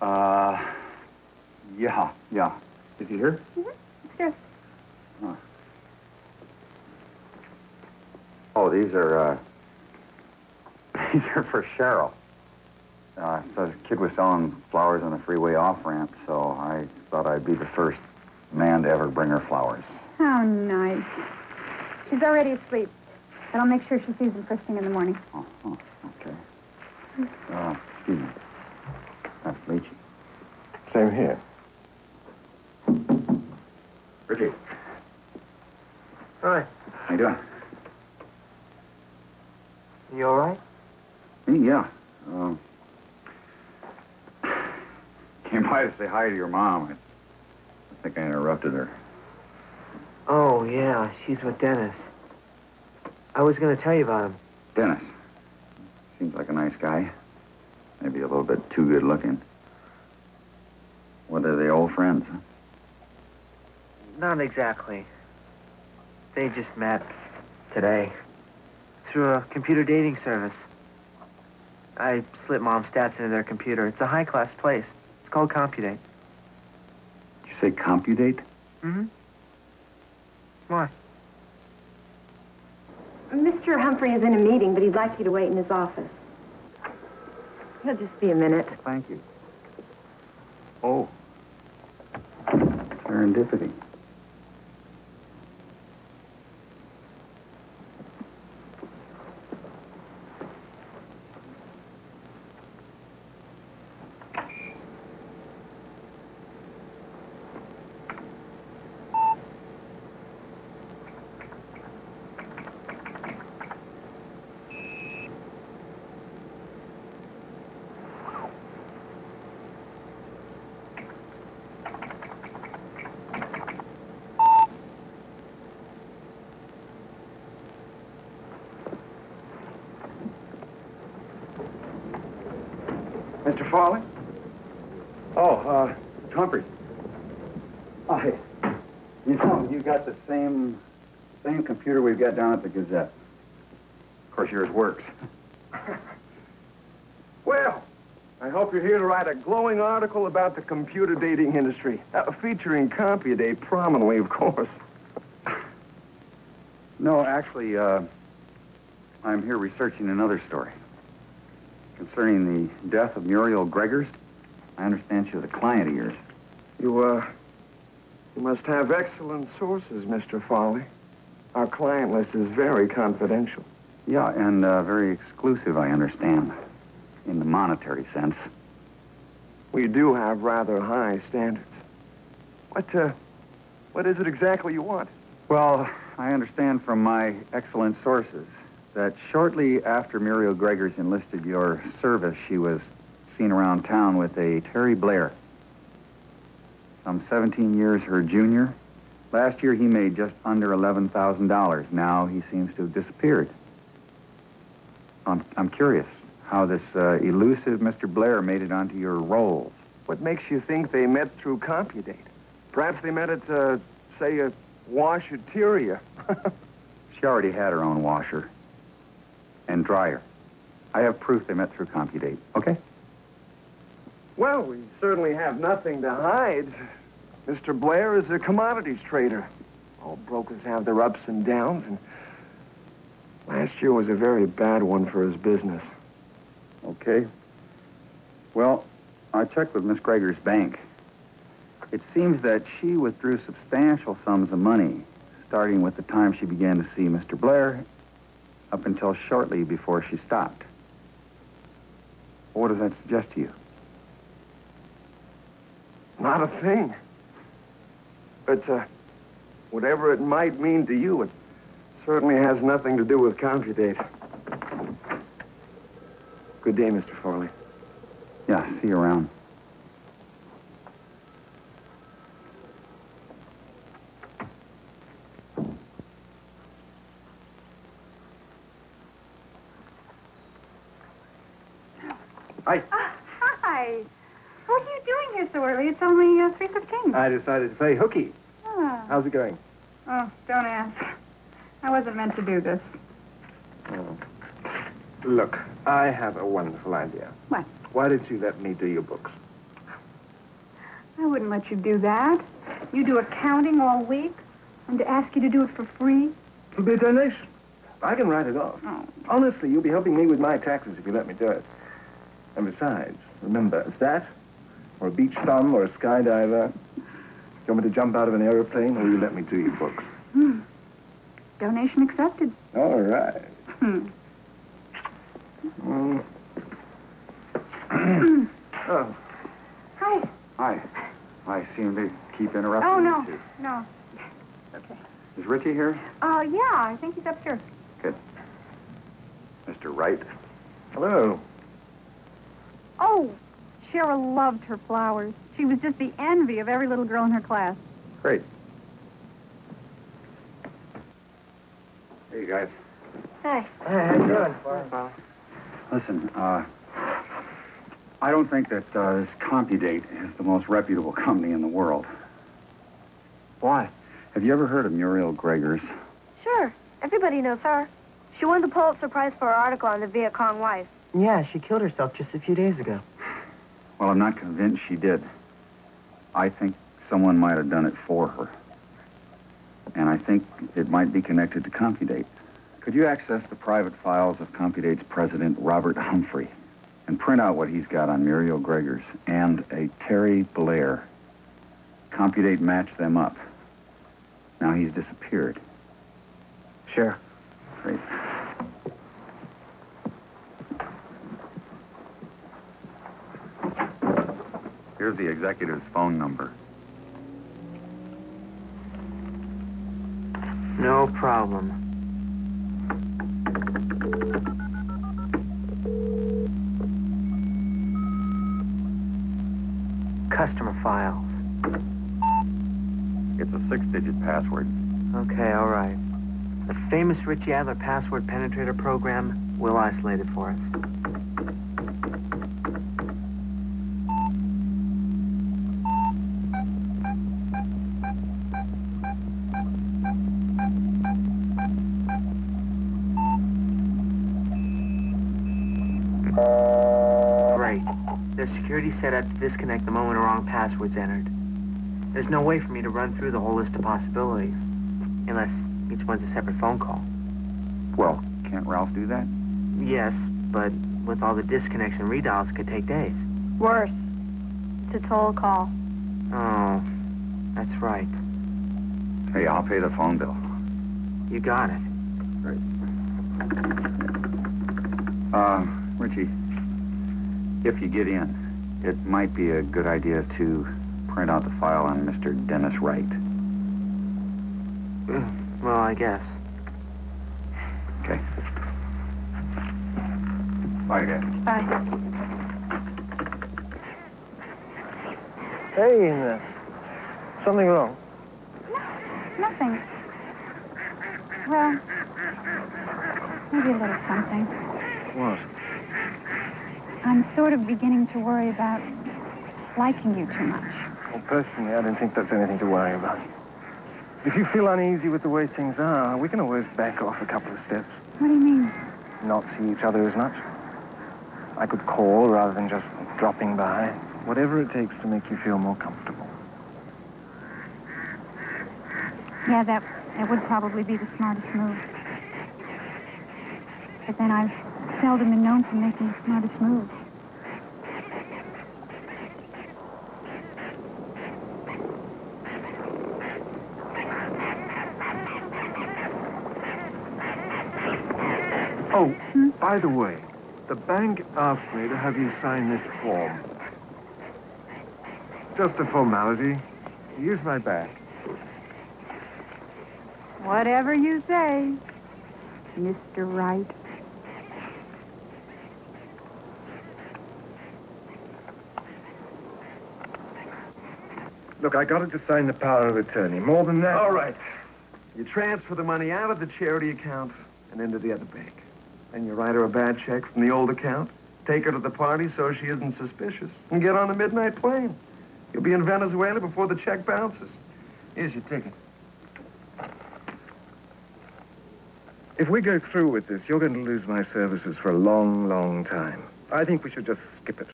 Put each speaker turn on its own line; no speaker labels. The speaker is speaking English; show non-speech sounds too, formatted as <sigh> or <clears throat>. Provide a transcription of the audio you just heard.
Uh, yeah, yeah. Is he here?
Sure.
Oh, these are, uh, <laughs> these are for Cheryl. Uh, the kid was selling flowers on the freeway off-ramp, so I thought I'd be the first man to ever bring her flowers.
How nice. She's already asleep, but I'll make sure she sees them first thing in the morning.
Oh, oh okay. Uh, excuse me. Nice to meet you.
Same here.
Ricky,
Hi.
how you doing?
You all right?
Me, yeah. Um, <sighs> came by to say hi to your mom. I, I think I interrupted her.
Oh, yeah, she's with Dennis. I was going to tell you about him.
Dennis. Seems like a nice guy. Maybe a little bit too good looking. What are they old friends? Huh?
Not exactly. They just met today through a computer dating service. I slipped mom's stats into their computer. It's a high-class place. It's called Compudate.
Did you say Compudate?
Mm-hmm. Why?
Mr. Humphrey is in a meeting, but he'd like you to wait in his office. He'll just be a minute.
Thank you. Oh. Serendipity.
Mr. Farley?
Oh, uh, Humphrey. Hi. You know, you got the same, same computer we've got down at the Gazette. Of course, yours works. <laughs>
Well, I hope you're here to write a glowing article about the computer dating industry, uh, featuring CompuDate prominently, of course. <laughs>
No, actually, uh, I'm here researching another story. Concerning the death of Muriel Gregors. I understand she was a client of yours.
You, uh, you must have excellent sources, Mr. Farley. Our client list is very confidential.
Yeah, and uh, very exclusive, I understand. In the monetary sense.
We do have rather high standards. What, uh, what is it exactly you want?
Well, I understand from my excellent sources that shortly after Muriel Gregors enlisted your service, she was seen around town with a Terry Blair. Some 17 years her junior. Last year, he made just under $11,000. Now he seems to have disappeared. I'm, I'm curious how this uh, elusive Mr. Blair made it onto your rolls.
What makes you think they met through CompuDate? Perhaps they met at, uh, say, a washateria. <laughs>
She already had her own washer and dryer. I have proof they met through CompuDate. Okay?
well, we certainly have nothing to hide. Mr. Blair is a commodities trader. All brokers have their ups and downs, and last year was a very bad one for his business.
Okay. Well, I checked with Miss Gregor's bank. It seems that she withdrew substantial sums of money, starting with the time she began to see Mr. Blair up until shortly before she stopped. What does that suggest to you?
Not a thing. But, uh, whatever it might mean to you, it certainly has nothing to do with CompuDate. Good day, Mr. Farley.
Yeah, see you around. Hi.
Hi. What are you doing here so early? It's only uh, 3.15.
I decided to play hooky.
Ah.
How's it going?
Oh, don't ask. I wasn't meant to do this.
Look, I have a wonderful idea.
What?
Why didn't you let me do your books?
I wouldn't let you do that. You do accounting all week, and to ask you to do it for free?
It'll be a donation. I can write it off.
Oh.
Honestly, you'll be helping me with my taxes if you let me do it. And besides, remember, it's that, or a beach thumb, or a skydiver. You want me to jump out of an aeroplane, or will you let me do your books?
Donation accepted.
All right.
Hmm.
Mm. <clears throat> oh,
Hi.
Hi. I seem to keep interrupting
Oh,
you
no.
two.
No.
Is Richie here?
Uh, yeah, I think he's upstairs. Good.
Mr. Wright?
hello.
Oh, Cheryl loved her flowers. She was just the envy of every little girl in her class.
Great. Hey, guys.
Hi.
Hey, how you doing? Fine.
Listen, uh, I don't think that uh, this CompuDate is the most reputable company in the world.
Why?
Have you ever heard of Muriel Gregors?
Sure. Everybody knows her. She won the Pulitzer Prize for her article on the Viet Cong wife.
Yeah, she killed herself just a few days ago.
Well, I'm not convinced she did. I think someone might have done it for her. And I think it might be connected to CompuDate. Could you access the private files of CompuDate's president, Robert Humphrey, and print out what he's got on Muriel Gregors and a Terry Blair? CompuDate matched them up. Now he's disappeared.
Sure.
Great. Here's the executive's phone number.
No problem. Customer files.
It's a six-digit password.
Okay, all right. The famous Richie Adler password penetrator program will isolate it for us. There's security set up to disconnect the moment a wrong password's entered. There's no way for me to run through the whole list of possibilities. Unless each one's a separate phone call.
Well, can't Ralph do that?
Yes, but with all the disconnects and redials, it could take days.
Worse. It's a toll call.
Oh, that's right.
Hey, I'll pay the phone bill.
You got it.
Uh, Richie, if you get in, it might be a good idea to print out the file on Mr. Dennis Wright. <sighs>
Well, I guess.
Okay. Bye, guys.
Bye.
Hey, something wrong?
No, Nothing. Well, maybe a little something.
What?
I'm sort of beginning to worry about liking you too much.
Well, personally, I don't think that's anything to worry about. If you feel uneasy with the way things are, we can always back off a couple of steps.
What do you mean?
Not see each other as much. I could call rather than just dropping by. Whatever it takes to make you feel more comfortable.
Yeah, that, that would probably be the smartest move. But then I've seldom been known for making the smartest moves.
Oh, hmm? by the way, the bank asked me to have you sign this form. Just a formality. Use my badge.
Whatever you say, Mr. Wright.
Look, I got it to sign the power of attorney. More than that. All right. You transfer the money out of the charity account and into the other bank. Then you write her a bad check from the old account, take her to the party so she isn't suspicious, and get on the midnight plane. You'll be in Venezuela before the check bounces. Here's your ticket. If we go through with this, you're going to lose my services for a long, long time. I think we should just skip it.